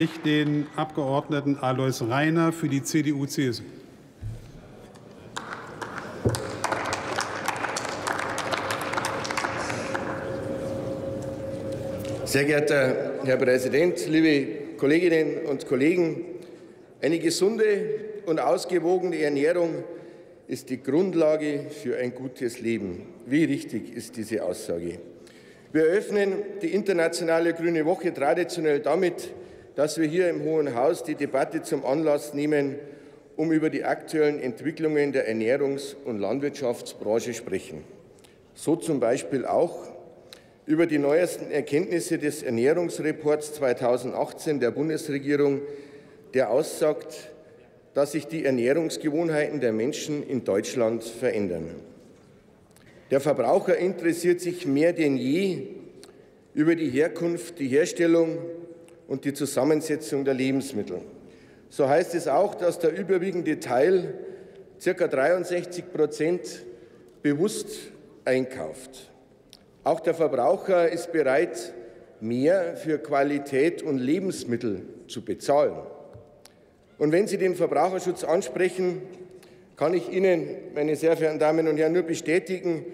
ich den Abgeordneten Alois Reiner für die CDU-CSU. Sehr geehrter Herr Präsident, liebe Kolleginnen und Kollegen! Eine gesunde und ausgewogene Ernährung ist die Grundlage für ein gutes Leben. Wie richtig ist diese Aussage? Wir eröffnen die internationale Grüne Woche traditionell damit, dass wir hier im Hohen Haus die Debatte zum Anlass nehmen, um über die aktuellen Entwicklungen der Ernährungs- und Landwirtschaftsbranche sprechen. So zum Beispiel auch über die neuesten Erkenntnisse des Ernährungsreports 2018 der Bundesregierung, der aussagt, dass sich die Ernährungsgewohnheiten der Menschen in Deutschland verändern. Der Verbraucher interessiert sich mehr denn je über die Herkunft, die Herstellung und die Zusammensetzung der Lebensmittel. So heißt es auch, dass der überwiegende Teil, ca. 63 Prozent, bewusst einkauft. Auch der Verbraucher ist bereit, mehr für Qualität und Lebensmittel zu bezahlen. Und wenn Sie den Verbraucherschutz ansprechen, kann ich Ihnen, meine sehr verehrten Damen und Herren, nur bestätigen,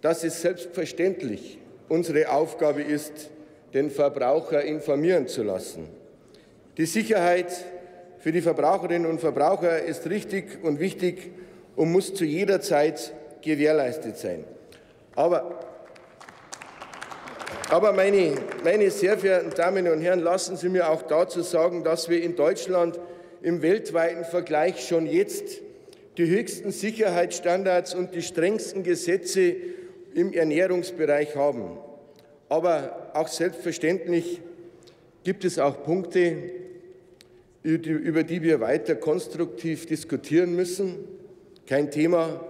dass es selbstverständlich unsere Aufgabe ist, den Verbraucher informieren zu lassen. Die Sicherheit für die Verbraucherinnen und Verbraucher ist richtig und wichtig und muss zu jeder Zeit gewährleistet sein. Aber aber meine, meine sehr verehrten Damen und Herren, lassen Sie mir auch dazu sagen, dass wir in Deutschland im weltweiten Vergleich schon jetzt die höchsten Sicherheitsstandards und die strengsten Gesetze im Ernährungsbereich haben. Aber auch selbstverständlich gibt es auch Punkte, über die wir weiter konstruktiv diskutieren müssen. Kein Thema,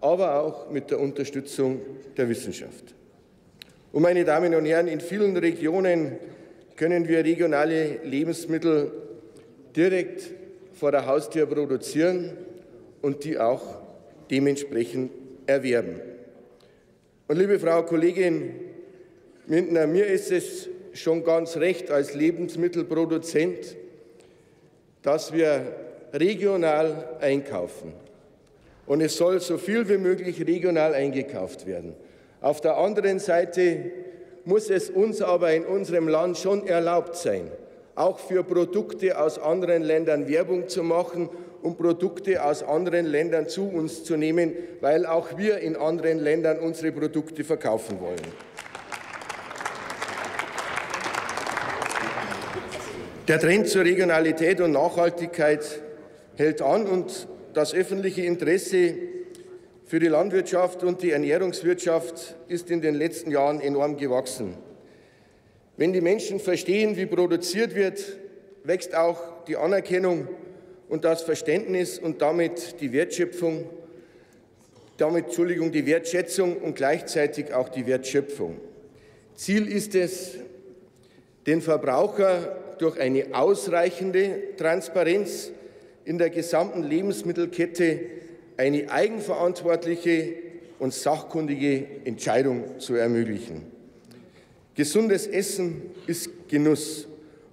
aber auch mit der Unterstützung der Wissenschaft. Und meine Damen und Herren, in vielen Regionen können wir regionale Lebensmittel direkt vor der Haustür produzieren und die auch dementsprechend erwerben. Und liebe Frau Kollegin Mindner, mir ist es schon ganz recht als Lebensmittelproduzent, dass wir regional einkaufen. Und es soll so viel wie möglich regional eingekauft werden. Auf der anderen Seite muss es uns aber in unserem Land schon erlaubt sein, auch für Produkte aus anderen Ländern Werbung zu machen und Produkte aus anderen Ländern zu uns zu nehmen, weil auch wir in anderen Ländern unsere Produkte verkaufen wollen. Der Trend zur Regionalität und Nachhaltigkeit hält an und das öffentliche Interesse für die Landwirtschaft und die Ernährungswirtschaft ist in den letzten Jahren enorm gewachsen. Wenn die Menschen verstehen, wie produziert wird, wächst auch die Anerkennung und das Verständnis und damit die Wertschöpfung, damit Entschuldigung, die Wertschätzung und gleichzeitig auch die Wertschöpfung. Ziel ist es, den Verbraucher durch eine ausreichende Transparenz in der gesamten Lebensmittelkette eine eigenverantwortliche und sachkundige Entscheidung zu ermöglichen. Gesundes Essen ist Genuss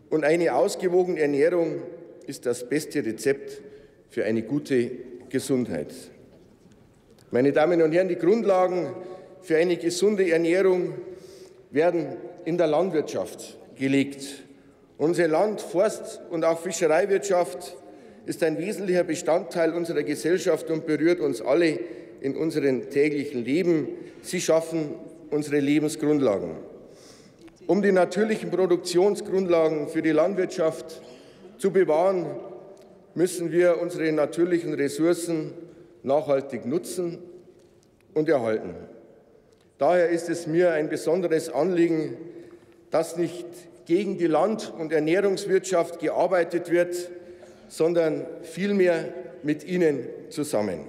und eine ausgewogene Ernährung ist das beste Rezept für eine gute Gesundheit. Meine Damen und Herren, die Grundlagen für eine gesunde Ernährung werden in der Landwirtschaft gelegt. Unsere Land-, Forst- und auch Fischereiwirtschaft ist ein wesentlicher Bestandteil unserer Gesellschaft und berührt uns alle in unserem täglichen Leben. Sie schaffen unsere Lebensgrundlagen. Um die natürlichen Produktionsgrundlagen für die Landwirtschaft zu bewahren, müssen wir unsere natürlichen Ressourcen nachhaltig nutzen und erhalten. Daher ist es mir ein besonderes Anliegen, dass nicht gegen die Land- und Ernährungswirtschaft gearbeitet wird, sondern vielmehr mit ihnen zusammen.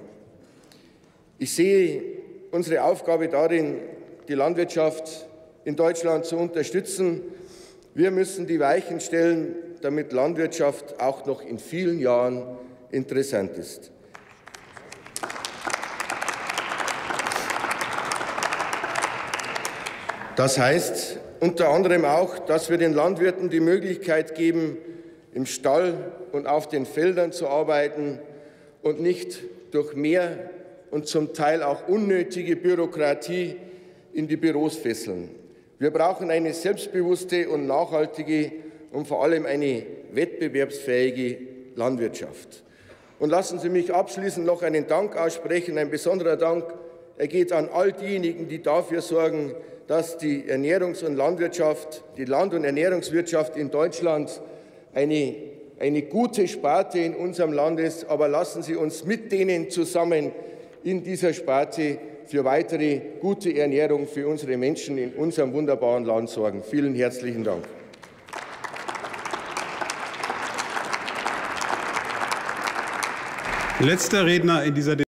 Ich sehe unsere Aufgabe darin, die Landwirtschaft in Deutschland zu unterstützen. Wir müssen die Weichen stellen, damit Landwirtschaft auch noch in vielen Jahren interessant ist. Das heißt, unter anderem auch, dass wir den Landwirten die Möglichkeit geben, im Stall und auf den Feldern zu arbeiten und nicht durch mehr und zum Teil auch unnötige Bürokratie in die Büros fesseln. Wir brauchen eine selbstbewusste und nachhaltige und vor allem eine wettbewerbsfähige Landwirtschaft. Und lassen Sie mich abschließend noch einen Dank aussprechen. Ein besonderer Dank er geht an all diejenigen, die dafür sorgen, dass die Ernährungs- und Landwirtschaft, die Land- und Ernährungswirtschaft in Deutschland eine, eine gute Sparte in unserem Land ist. Aber lassen Sie uns mit denen zusammen in dieser Sparte für weitere gute Ernährung für unsere Menschen in unserem wunderbaren Land sorgen. Vielen herzlichen Dank. Letzter Redner in dieser